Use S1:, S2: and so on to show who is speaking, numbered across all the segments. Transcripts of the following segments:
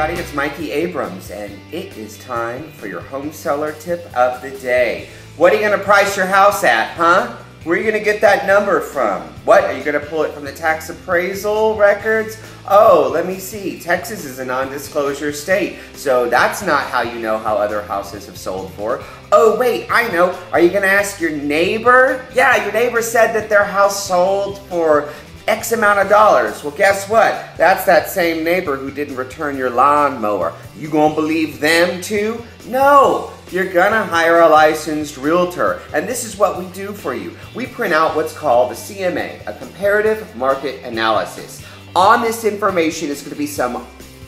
S1: everybody. It's Mikey Abrams, and it is time for your home seller tip of the day. What are you going to price your house at, huh? Where are you going to get that number from? What? Are you going to pull it from the tax appraisal records? Oh, let me see. Texas is a non-disclosure state, so that's not how you know how other houses have sold for. Oh, wait, I know. Are you going to ask your neighbor? Yeah, your neighbor said that their house sold for X amount of dollars. Well, guess what? That's that same neighbor who didn't return your lawnmower. You gonna believe them too? No, you're gonna hire a licensed realtor. And this is what we do for you. We print out what's called a CMA, a comparative market analysis. On this information is gonna be some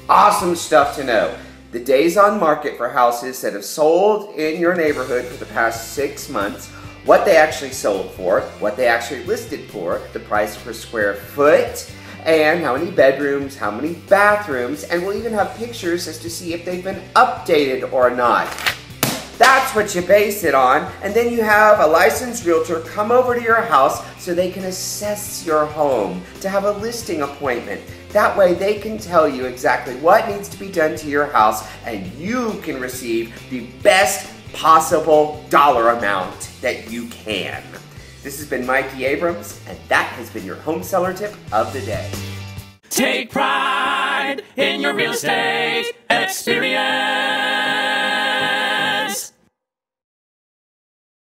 S1: awesome stuff to know. The days on market for houses that have sold in your neighborhood for the past six months, what they actually sold for, what they actually listed for, the price per square foot, and how many bedrooms, how many bathrooms, and we'll even have pictures as to see if they've been updated or not. That's what you base it on, and then you have a licensed realtor come over to your house so they can assess your home, to have a listing appointment. That way they can tell you exactly what needs to be done to your house and you can receive the best possible dollar amount that you can. This has been Mikey Abrams, and that has been your home seller tip of the day.
S2: Take pride in your real estate experience.